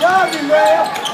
Jogging, man.